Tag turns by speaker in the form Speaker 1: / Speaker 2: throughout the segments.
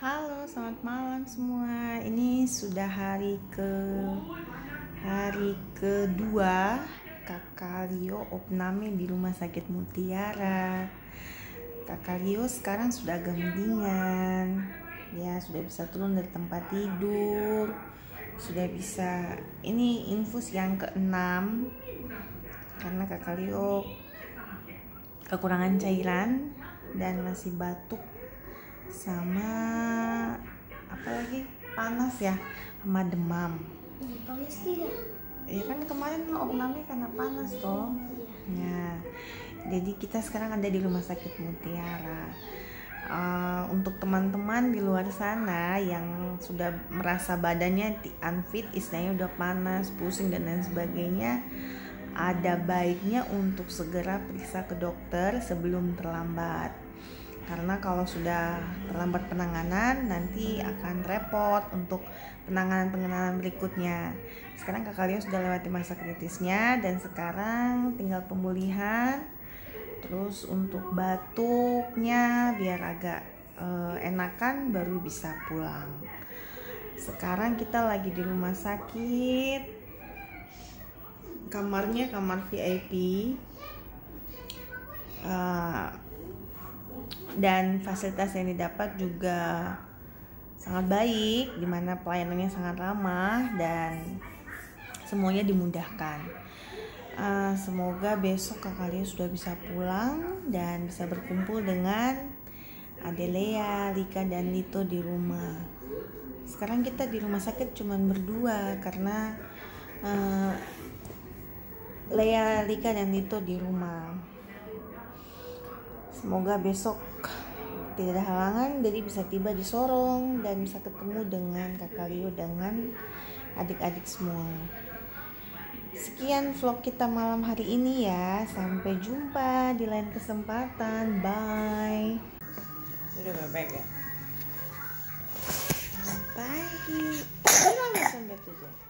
Speaker 1: Halo, selamat malam semua. Ini sudah hari ke hari kedua Kakak Leo opname di Rumah Sakit Mutiara. Kakak Leo sekarang sudah agak mendingan. Ya, sudah bisa turun dari tempat tidur. Sudah bisa ini infus yang keenam karena Kakak Leo kekurangan cairan dan masih batuk sama apa lagi? Panas ya sama demam.
Speaker 2: Panas tidak?
Speaker 1: Ya kan kemarin opname karena panas toh. Ya jadi kita sekarang ada di rumah sakit Mutiara. Uh, untuk teman-teman di luar sana yang sudah merasa badannya unfit, istilahnya udah panas, pusing dan lain sebagainya, ada baiknya untuk segera periksa ke dokter sebelum terlambat karena kalau sudah terlambat penanganan nanti akan repot untuk penanganan-penanganan berikutnya. Sekarang kakak Leo sudah lewati masa kritisnya dan sekarang tinggal pemulihan terus untuk batuknya biar agak uh, enakan baru bisa pulang. Sekarang kita lagi di rumah sakit. Kamarnya kamar VIP uh, dan fasilitas yang didapat juga sangat baik di mana pelayanannya sangat ramah dan semuanya dimudahkan. Uh, semoga besok kakak Lia sudah bisa pulang dan bisa berkumpul dengan Adelea, Lika dan Lito di rumah. Sekarang kita di rumah sakit cuma berdua karena uh, Lea, Lika dan Lito di rumah semoga besok tidak ada halangan jadi bisa tiba di Sorong dan bisa ketemu dengan kakak Rio dengan adik-adik semua. Sekian vlog kita malam hari ini ya. Sampai jumpa di lain kesempatan. Bye. Sudah baik ya. Pagi sampai tujuh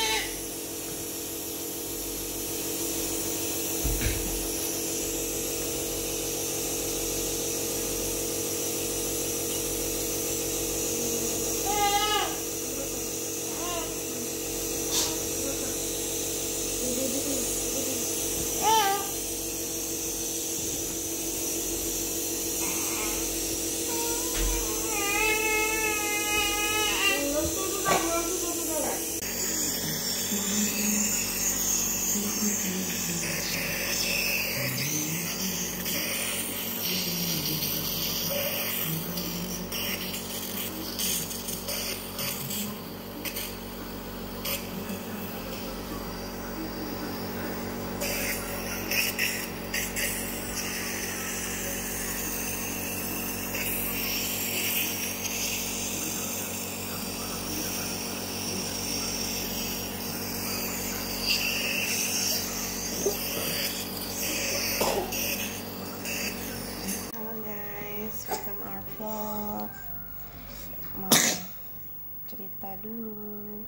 Speaker 1: cerita dulu.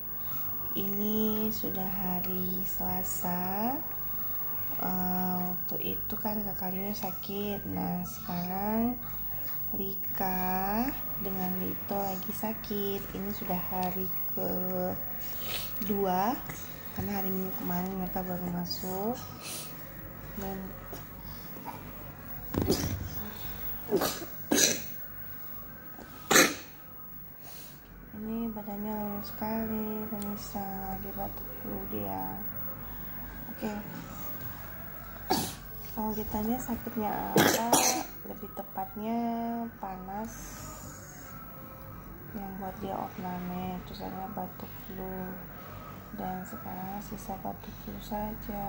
Speaker 1: Ini sudah hari Selasa. Uh, waktu itu kan kakak Leo sakit. Nah sekarang Lika dengan Lito lagi sakit. Ini sudah hari kedua karena hari minggu kemarin mereka baru masuk. Dan ini badannya lemas sekali pemirsa lagi batuk flu dia. Oke. Kalau ditanya sakitnya apa lebih tepatnya panas yang buat dia ornamen terus ada batuk flu. Dan sekarang sisa batuk flu saja